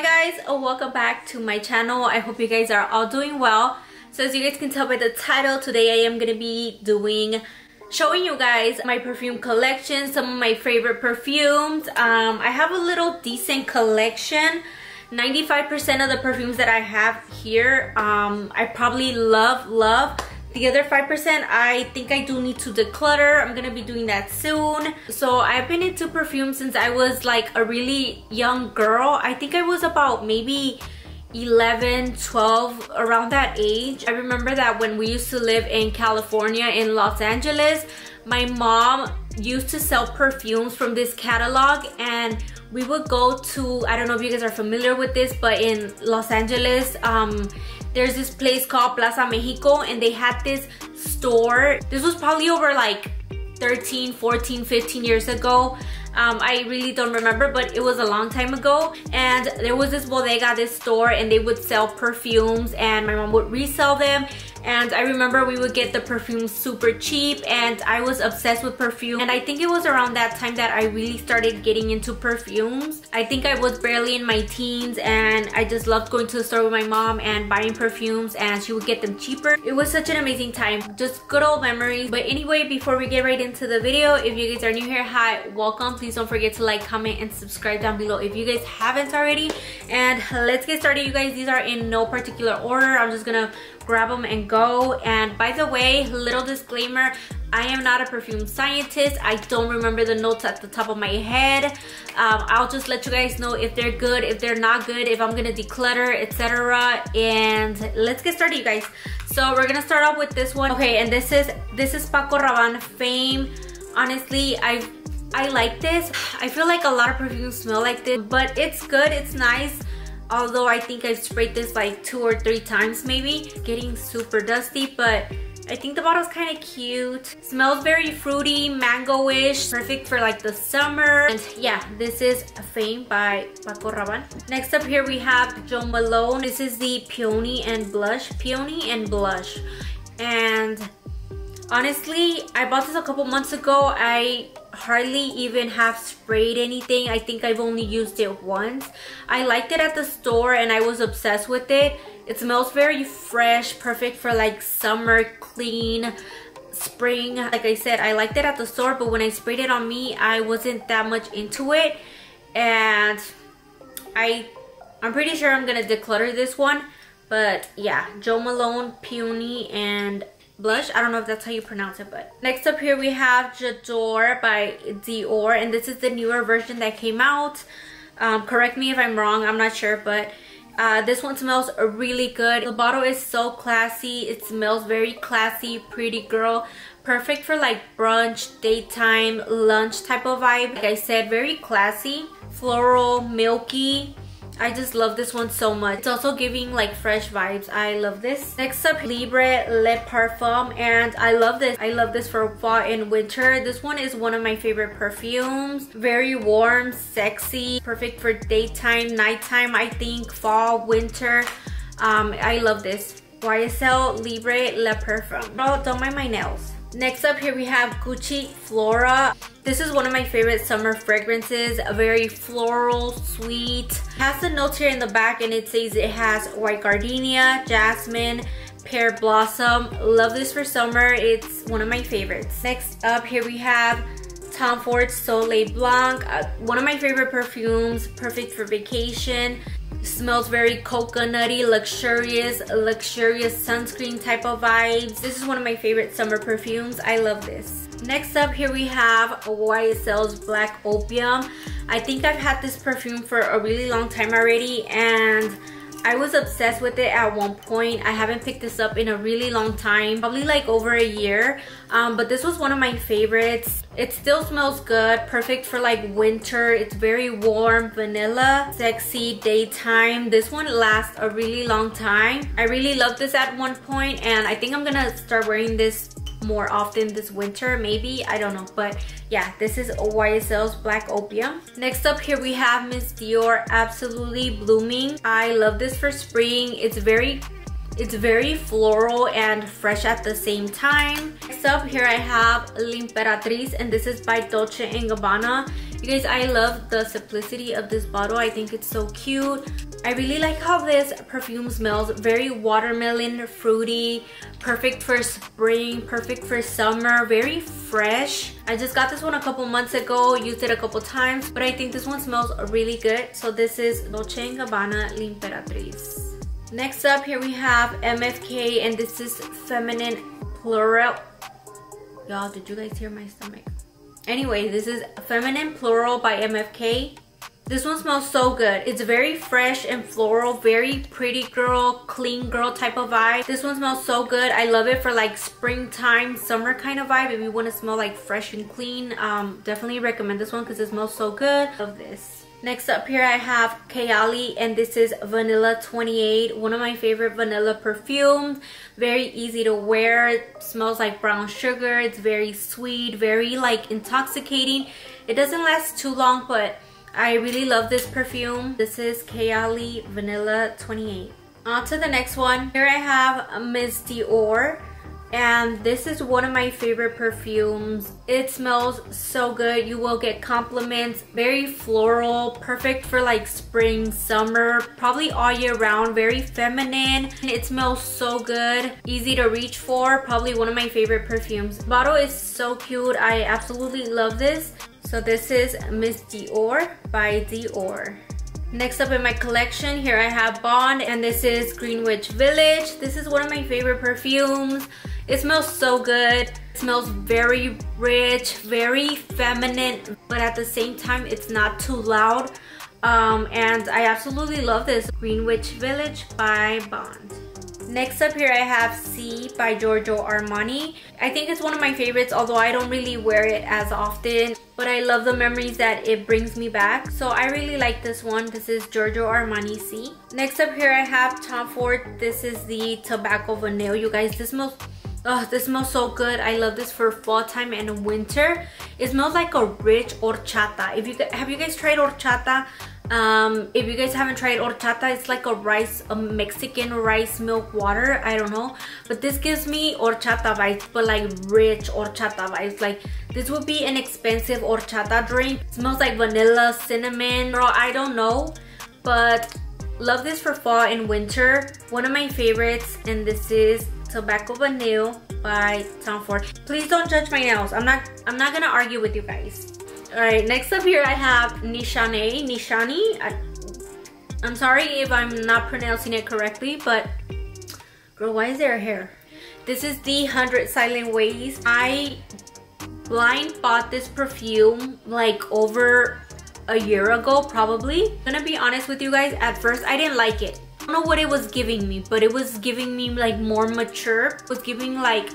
Hi guys, welcome back to my channel. I hope you guys are all doing well. So as you guys can tell by the title, today I am going to be doing showing you guys my perfume collection, some of my favorite perfumes. Um, I have a little decent collection. 95% of the perfumes that I have here, um, I probably love, love. The other 5% I think I do need to declutter. I'm gonna be doing that soon. So I've been into perfume since I was like a really young girl. I think I was about maybe 11, 12, around that age. I remember that when we used to live in California, in Los Angeles, my mom used to sell perfumes from this catalog and we would go to, I don't know if you guys are familiar with this, but in Los Angeles, um, there's this place called Plaza Mexico and they had this store. This was probably over like 13, 14, 15 years ago. Um, I really don't remember, but it was a long time ago. And there was this bodega, this store, and they would sell perfumes and my mom would resell them and I remember we would get the perfume super cheap and I was obsessed with perfume and I think it was around that time that I really started getting into perfumes. I think I was barely in my teens and I just loved going to the store with my mom and buying perfumes and she would get them cheaper. It was such an amazing time, just good old memories. But anyway, before we get right into the video, if you guys are new here, hi, welcome. Please don't forget to like, comment, and subscribe down below if you guys haven't already. And let's get started, you guys. These are in no particular order. I'm just gonna grab them and go. And by the way, little disclaimer, I am not a perfume scientist. I don't remember the notes at the top of my head. Um, I'll just let you guys know if they're good, if they're not good, if I'm gonna declutter, etc. And let's get started, you guys. So we're gonna start off with this one. Okay, and this is this is Paco Rabanne Fame. Honestly, I I like this. I feel like a lot of perfumes smell like this, but it's good, it's nice although I think I've sprayed this like two or three times maybe getting super dusty but I think the bottle's kind of cute. Smells very fruity, mango-ish, perfect for like the summer. And yeah, this is a Fame by Paco Rabanne. Next up here we have Jo Malone. This is the Peony and Blush. Peony and Blush. And honestly, I bought this a couple months ago. I hardly even have sprayed anything. I think I've only used it once. I liked it at the store and I was obsessed with it. It smells very fresh, perfect for like summer, clean, spring. Like I said, I liked it at the store, but when I sprayed it on me, I wasn't that much into it. And I, I'm pretty sure I'm gonna declutter this one. But yeah, Jo Malone, Peony, and blush. I don't know if that's how you pronounce it, but next up here we have J'adore by Dior, and this is the newer version that came out. Um, correct me if I'm wrong, I'm not sure, but uh, this one smells really good. The bottle is so classy. It smells very classy, pretty girl. Perfect for like brunch, daytime, lunch type of vibe. Like I said, very classy, floral, milky. I just love this one so much. It's also giving like fresh vibes. I love this. Next up, Libre Le Parfum. And I love this. I love this for fall and winter. This one is one of my favorite perfumes. Very warm, sexy, perfect for daytime, nighttime, I think, fall, winter. Um, I love this. YSL Libre Le Parfum. Oh, don't mind my nails. Next up here we have Gucci Flora. This is one of my favorite summer fragrances. A very floral, sweet. Has the notes here in the back and it says it has white gardenia, jasmine, pear blossom. Love this for summer. It's one of my favorites. Next up here we have Tom Ford Soleil Blanc. Uh, one of my favorite perfumes. Perfect for vacation. Smells very coconutty, luxurious, luxurious sunscreen type of vibes. This is one of my favorite summer perfumes. I love this. Next up here we have YSL's Black Opium. I think I've had this perfume for a really long time already and I was obsessed with it at one point. I haven't picked this up in a really long time, probably like over a year. Um, but this was one of my favorites. It still smells good, perfect for like winter. It's very warm, vanilla, sexy, daytime. This one lasts a really long time. I really loved this at one point and I think I'm gonna start wearing this more often this winter maybe i don't know but yeah this is YSL's Black Opium. Next up here we have Miss Dior Absolutely Blooming. I love this for spring it's very it's very floral and fresh at the same time. Next up here I have L'Imperatrice and this is by Dolce & Gabbana. You guys, I love the simplicity of this bottle. I think it's so cute. I really like how this perfume smells. Very watermelon, fruity, perfect for spring, perfect for summer, very fresh. I just got this one a couple months ago, used it a couple times, but I think this one smells really good. So this is Dolce & Gabbana L'Imperatrice. Next up, here we have MFK, and this is Feminine Plural. Y'all, did you guys hear my stomach? Anyway, this is Feminine Plural by MFK. This one smells so good. It's very fresh and floral, very pretty girl, clean girl type of vibe. This one smells so good. I love it for like springtime, summer kind of vibe. If you want to smell like fresh and clean, um, definitely recommend this one because it smells so good. Love this. Next up here I have Kayali and this is Vanilla 28. One of my favorite vanilla perfumes. Very easy to wear. It smells like brown sugar. It's very sweet, very like intoxicating. It doesn't last too long but I really love this perfume. This is Kayali Vanilla 28. On to the next one. Here I have Miss Dior and this is one of my favorite perfumes. It smells so good. You will get compliments. Very floral, perfect for like spring, summer, probably all year round. Very feminine. It smells so good. Easy to reach for. Probably one of my favorite perfumes. Bottle is so cute. I absolutely love this. So this is Miss Dior by Dior. Next up in my collection, here I have Bond and this is Greenwich Village. This is one of my favorite perfumes. It smells so good. It smells very rich, very feminine, but at the same time, it's not too loud. Um, and I absolutely love this Greenwich Village by Bond. Next up here I have Sì by Giorgio Armani. I think it's one of my favorites although I don't really wear it as often but I love the memories that it brings me back. So I really like this one. This is Giorgio Armani Sì. Next up here I have Tom Ford. This is the Tobacco Vanille. You guys, this smells Oh, this smells so good. I love this for fall time and winter. It smells like a rich horchata. If you have you guys tried horchata? Um, if you guys haven't tried horchata, it's like a rice, a Mexican rice milk water. I don't know. But this gives me horchata vibes, but like rich horchata vibes. Like this would be an expensive horchata drink. It smells like vanilla, cinnamon, or I don't know. But love this for fall and winter. One of my favorites, and this is Tobacco Vanille by Tom Ford. Please don't judge my nails. I'm not I'm not gonna argue with you guys. Alright, next up here I have Nishane, Nishani. I, I'm sorry if I'm not pronouncing it correctly, but girl, why is there a hair? This is the 100 Silent Ways. I blind bought this perfume like over a year ago, probably. I'm gonna be honest with you guys, at first I didn't like it. Don't know what it was giving me, but it was giving me like more mature. It was giving like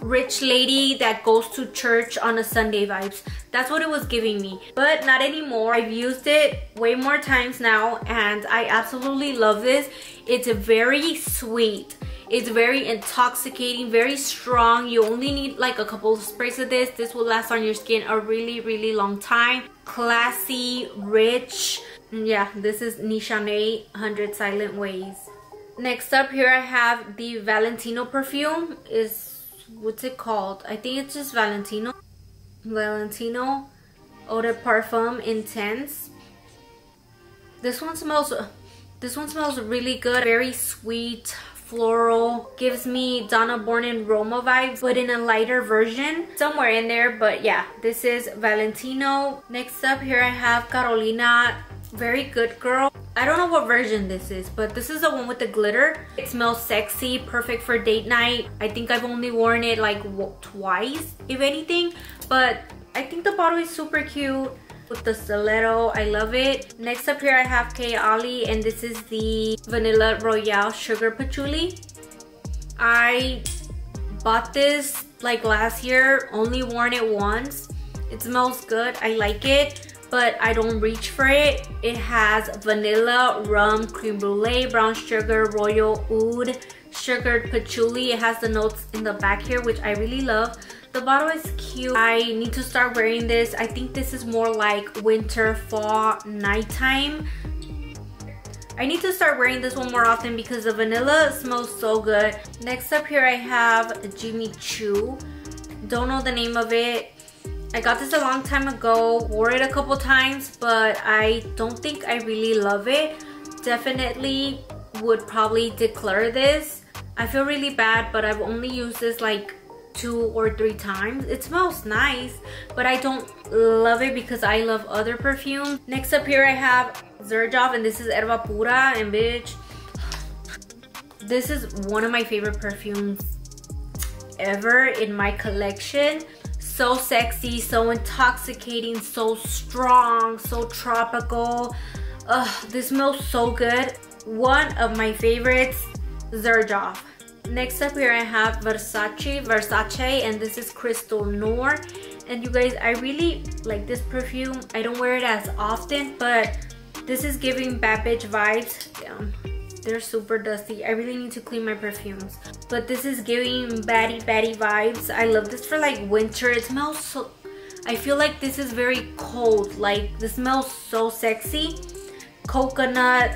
rich lady that goes to church on a Sunday vibes. That's what it was giving me, but not anymore. I've used it way more times now and I absolutely love this. It's very sweet. It's very intoxicating, very strong. You only need like a couple of sprays of this. This will last on your skin a really, really long time. Classy, rich. Yeah, this is Nishane 100 Silent Ways. Next up here I have the Valentino perfume. Is what's it called? I think it's just Valentino. Valentino Eau de Parfum Intense. This one smells, this one smells really good. Very sweet, floral. Gives me Donna Born in Roma vibes, but in a lighter version. Somewhere in there, but yeah, this is Valentino. Next up here I have Carolina very good girl. I don't know what version this is but this is the one with the glitter. It smells sexy perfect for date night. I think i've only worn it like twice if anything but i think the bottle is super cute with the stiletto. I love it. Next up here i have Kayali and this is the vanilla royale sugar patchouli. I bought this like last year only worn it once. It smells good. I like it but I don't reach for it. It has vanilla, rum, creme brulee, brown sugar, royal oud, sugared patchouli. It has the notes in the back here, which I really love. The bottle is cute. I need to start wearing this. I think this is more like winter, fall, nighttime. I need to start wearing this one more often because the vanilla smells so good. Next up here I have Jimmy Choo. Don't know the name of it I got this a long time ago, wore it a couple times, but I don't think I really love it. Definitely would probably declare this. I feel really bad, but I've only used this like two or three times. It smells nice, but I don't love it because I love other perfumes. Next up here I have Xerjoff and this is Erba Pura and bitch. This is one of my favorite perfumes ever in my collection so sexy, so intoxicating, so strong, so tropical. Ugh, this smells so good. One of my favorites, Xerjoff. Next up here I have Versace, Versace, and this is Crystal Noir. And you guys, I really like this perfume. I don't wear it as often, but this is giving bad bitch vibes. Damn they're super dusty. I really need to clean my perfumes. But this is giving baddie baddie vibes. I love this for like winter. It smells so i feel like this is very cold. Like this smells so sexy. Coconut.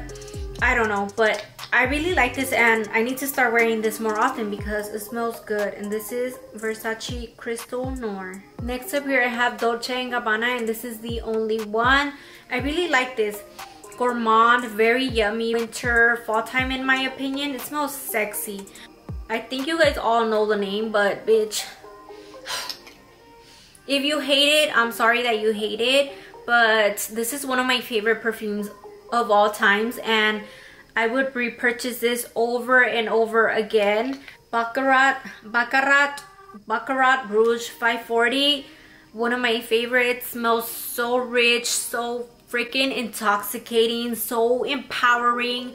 I don't know but i really like this and i need to start wearing this more often because it smells good. And this is versace crystal noir. Next up here i have dolce & gabbana and this is the only one. I really like this gourmand very yummy winter fall time in my opinion. It smells sexy. I think you guys all know the name but bitch. If you hate it i'm sorry that you hate it but this is one of my favorite perfumes of all times and i would repurchase this over and over again. Baccarat baccarat baccarat rouge 540 one of my favorites. Smells so rich so freaking intoxicating, so empowering.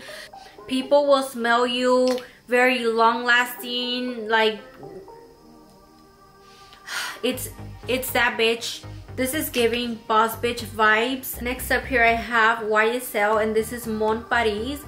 People will smell you, very long lasting, like it's it's that bitch. This is giving boss bitch vibes. Next up here I have YSL and this is Mon Paris.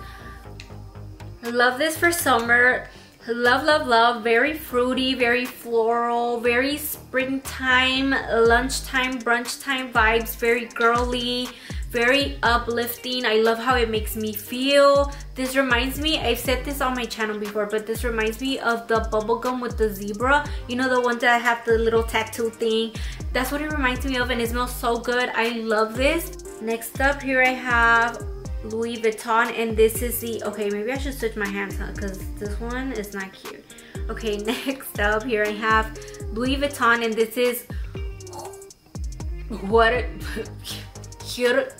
Love this for summer. Love, love, love. Very fruity, very floral, very springtime, lunchtime, brunch time vibes. Very girly, very uplifting. I love how it makes me feel. This reminds me i've said this on my channel before but this reminds me of the bubblegum with the zebra. You know the ones that have the little tattoo thing? That's what it reminds me of and it smells so good. I love this. Next up here i have louis vuitton and this is the okay maybe i should switch my hands because this one is not cute. Okay next up here i have louis vuitton and this is what Cures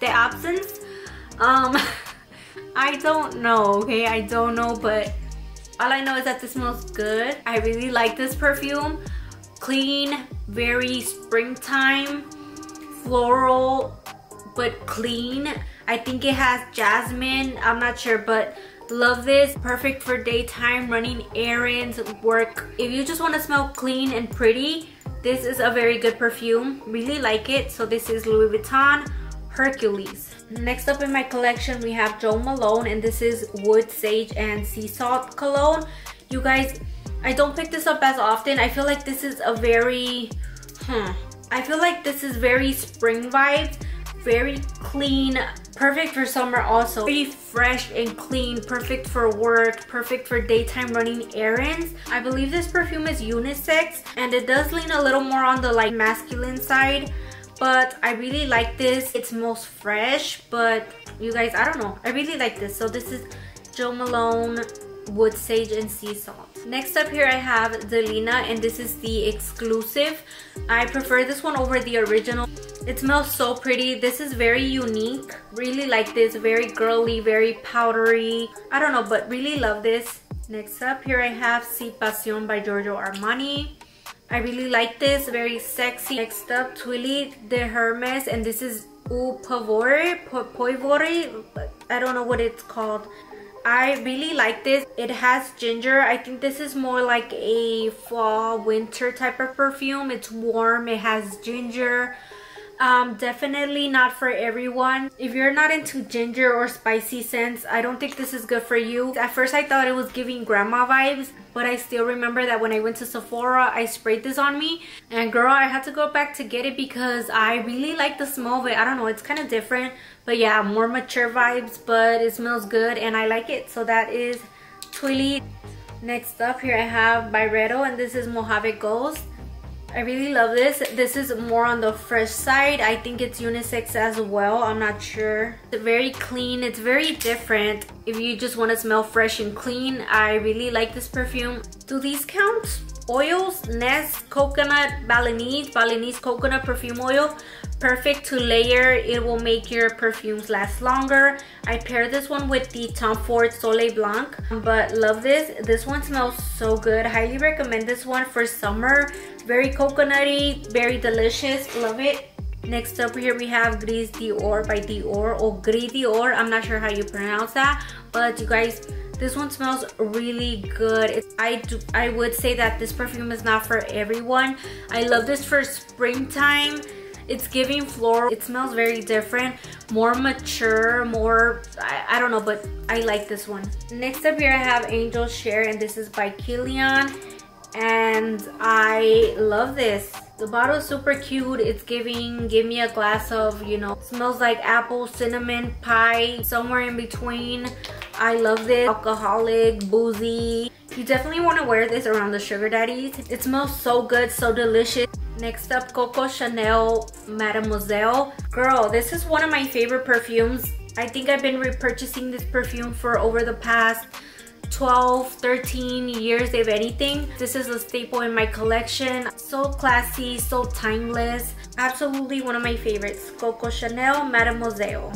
de absence. Um, I don't know, okay? I don't know, but all I know is that this smells good. I really like this perfume. Clean, very springtime, floral, but clean. I think it has jasmine. I'm not sure, but love this. Perfect for daytime, running errands, work. If you just want to smell clean and pretty, this is a very good perfume. Really like it. So this is Louis Vuitton Hercules. Next up in my collection, we have Jo Malone and this is Wood Sage and Sea Salt Cologne. You guys, I don't pick this up as often. I feel like this is a very, hmm, I feel like this is very spring vibes, very clean, perfect for summer also. Very fresh and clean. Perfect for work. Perfect for daytime running errands. I believe this perfume is unisex and it does lean a little more on the like masculine side but i really like this. It's most fresh but you guys i don't know. I really like this. So this is Jo Malone wood sage and sea salt. Next up here i have delina and this is the exclusive. I prefer this one over the original it smells so pretty this is very unique really like this very girly very powdery i don't know but really love this next up here i have si passion by giorgio armani i really like this very sexy next up twilly de hermes and this is u pavore poivore i don't know what it's called I really like this. It has ginger. I think this is more like a fall winter type of perfume. It's warm. It has ginger. Um, definitely not for everyone. If you're not into ginger or spicy scents, I don't think this is good for you. At first I thought it was giving grandma vibes, but I still remember that when I went to Sephora, I sprayed this on me. And girl, I had to go back to get it because I really like the smell of it. I don't know, it's kind of different. But yeah, more mature vibes, but it smells good and I like it. So that is Twilly. Next up here I have Byredo and this is Mojave Ghost. I really love this. This is more on the fresh side. I think it's unisex as well. I'm not sure. It's very clean. It's very different. If you just want to smell fresh and clean, I really like this perfume. Do these count? Oils, Nest Coconut Balinese, Balinese Coconut Perfume Oil. Perfect to layer. It will make your perfumes last longer. I pair this one with the tom ford soleil blanc but love this. This one smells so good. Highly recommend this one for summer. Very coconutty very delicious. Love it next up here we have gris dior by dior or gris dior i'm not sure how you pronounce that but you guys this one smells really good i do i would say that this perfume is not for everyone i love this for springtime it's giving floral. It smells very different, more mature, more, I, I don't know, but I like this one. Next up here I have Angel Share and this is by Kilian and I love this. The bottle is super cute. It's giving, give me a glass of, you know, smells like apple, cinnamon, pie, somewhere in between. I love this. Alcoholic, boozy. You definitely want to wear this around the sugar daddies. It smells so good, so delicious. Next up, Coco Chanel Mademoiselle. Girl, this is one of my favorite perfumes. I think I've been repurchasing this perfume for over the past 12, 13 years, if anything. This is a staple in my collection. So classy, so timeless. Absolutely one of my favorites. Coco Chanel Mademoiselle.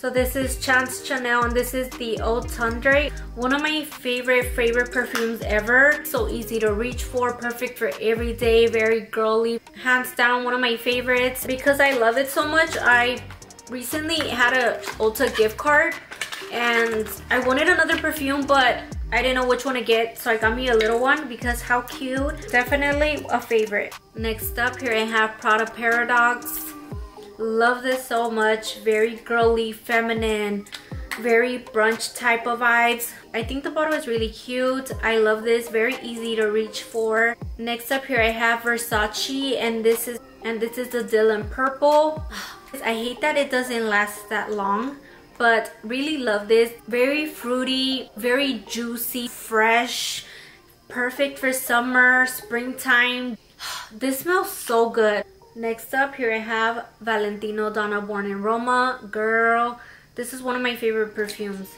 So this is Chance Chanel and this is the Eau Tendre. One of my favorite, favorite perfumes ever. So easy to reach for, perfect for every day, very girly. Hands down, one of my favorites. Because I love it so much, I recently had a Ulta gift card and I wanted another perfume, but I didn't know which one to get, so I got me a little one because how cute. Definitely a favorite. Next up, here I have Prada Paradox. Love this so much. Very girly, feminine, very brunch type of vibes. I think the bottle is really cute. I love this. Very easy to reach for. Next up here I have Versace and this is and this is the Dylan Purple. I hate that it doesn't last that long but really love this. Very fruity, very juicy, fresh, perfect for summer, springtime. This smells so good. Next up, here I have Valentino Donna Born in Roma. Girl, this is one of my favorite perfumes.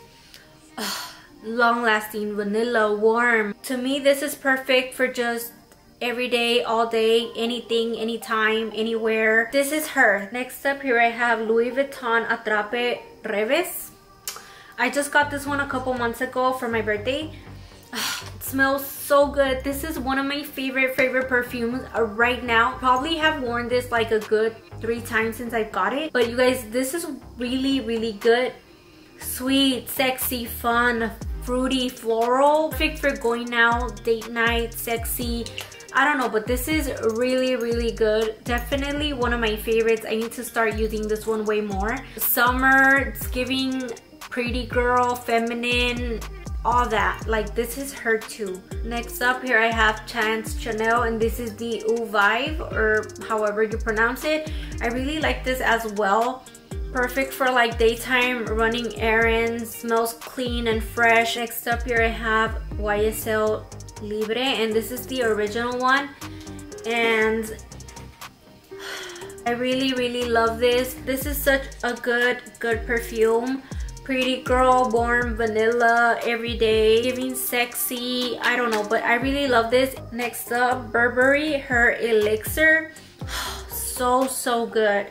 long lasting, vanilla, warm. To me, this is perfect for just every day, all day, anything, anytime, anywhere. This is her. Next up here I have Louis Vuitton Attrape Rêves. I just got this one a couple months ago for my birthday. It smells so good. This is one of my favorite, favorite perfumes uh, right now. Probably have worn this like a good three times since I got it. But you guys, this is really, really good. Sweet, sexy, fun, fruity, floral. Perfect for going out, date night, sexy. I don't know, but this is really, really good. Definitely one of my favorites. I need to start using this one way more. Summer, it's giving pretty girl, feminine, all that like this is her too next up here i have chance chanel and this is the Eau or however you pronounce it i really like this as well perfect for like daytime running errands smells clean and fresh next up here i have ysl libre and this is the original one. And i really really love this. This is such a good good perfume. Pretty girl born vanilla every day giving sexy. I don't know but i really love this. Next up burberry her elixir. So so good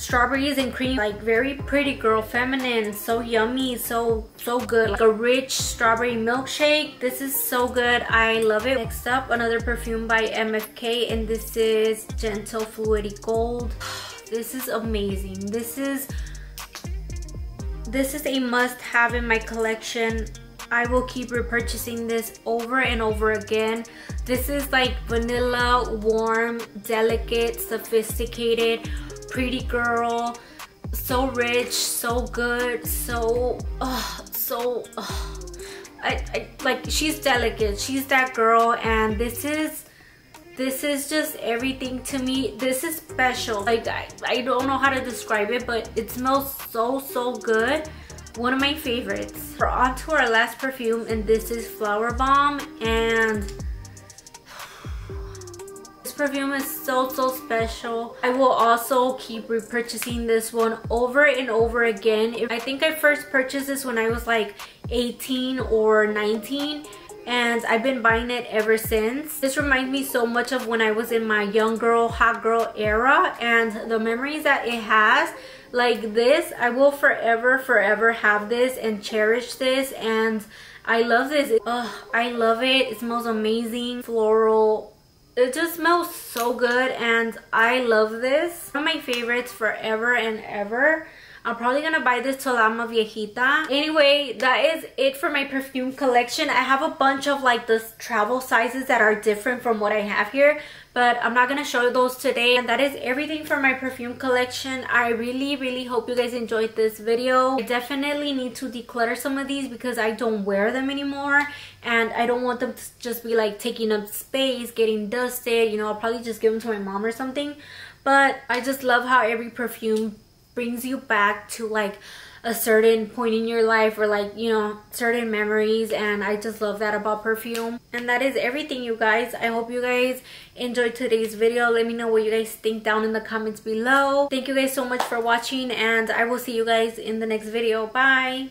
strawberries and cream. Like very pretty girl feminine so yummy so so good. Like a rich strawberry milkshake. This is so good. I love it. Next up another perfume by mfk and this is Gentle Fluidity Gold. This is amazing. This is this is a must have in my collection. I will keep repurchasing this over and over again. This is like vanilla, warm, delicate, sophisticated, pretty girl. So rich, so good, so, so, I, I, like she's delicate. She's that girl and this is this is just everything to me this is special like I, I don't know how to describe it but it smells so so good one of my favorites we're on to our last perfume and this is Flowerbomb and perfume is so so special i will also keep repurchasing this one over and over again i think i first purchased this when i was like 18 or 19 and I've been buying it ever since. This reminds me so much of when I was in my young girl, hot girl era and the memories that it has like this. I will forever, forever have this and cherish this and I love this. Oh, I love it. It smells amazing. Floral. It just smells so good and I love this. One of my favorites forever and ever. I'm probably gonna buy this to La Viejita. Anyway, that is it for my perfume collection. I have a bunch of like the travel sizes that are different from what I have here but I'm not gonna show those today. And that is everything for my perfume collection. I really really hope you guys enjoyed this video. I definitely need to declutter some of these because I don't wear them anymore. And I don't want them to just be like taking up space getting dusted. You know I'll probably just give them to my mom or something. But I just love how every perfume brings you back to like a certain point in your life or like you know certain memories and I just love that about perfume. And that is everything you guys. I hope you guys enjoyed today's video. Let me know what you guys think down in the comments below. Thank you guys so much for watching and I will see you guys in the next video. Bye